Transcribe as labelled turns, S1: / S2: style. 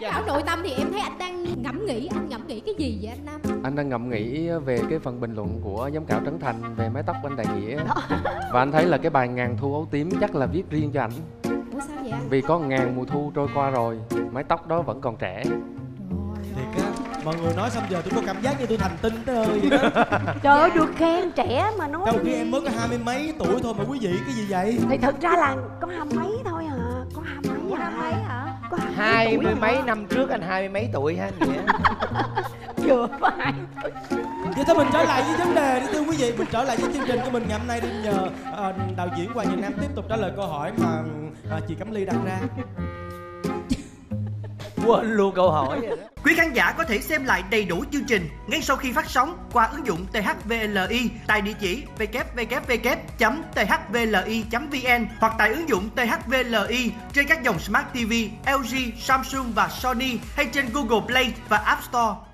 S1: Dạ.
S2: Bảo nội tâm thì em thấy anh đang ngẫm nghĩ Anh ngẫm nghĩ cái gì vậy anh Nam?
S3: Anh đang ngẫm nghĩ về cái phần bình luận của giám khảo Trấn Thành về mái tóc của anh Đại Nghĩa. Và anh thấy là cái bài ngàn thu ấu tím chắc là viết riêng cho ảnh.
S2: Ủa sao vậy anh?
S3: Vì có ngàn mùa thu trôi qua rồi mái tóc đó vẫn còn trẻ.
S1: Thiệt á mọi người nói xong giờ tôi có cảm giác như tôi thành tinh tới ơi vậy đó.
S4: Trời ơi được khen trẻ mà nói
S1: trong khi em mới có hai mươi mấy tuổi thôi mà quý vị cái gì vậy?
S4: Thì thực ra là có hai mấy thôi à Có hai mấy Có hai,
S5: mươi
S4: hả?
S5: mấy năm trước anh hai mươi mấy tuổi hả anh nghĩa
S4: Chưa phải
S1: vậy thôi mình trở lại với vấn đề đi thưa quý vị mình trở lại với chương trình của mình ngày hôm nay đi. Nhờ ờ, đạo diễn Hoàng Nhật Nam tiếp tục trả lời câu hỏi mà ờ, chị Cẩm Ly đặt ra
S5: quên luôn câu hỏi
S6: Quý khán giả có thể xem lại đầy đủ chương trình ngay sau khi phát sóng qua ứng dụng THVLI tại địa chỉ www.thvli.vn hoặc tại ứng dụng THVLI trên các dòng Smart TV, LG, Samsung và Sony hay trên Google Play và App Store.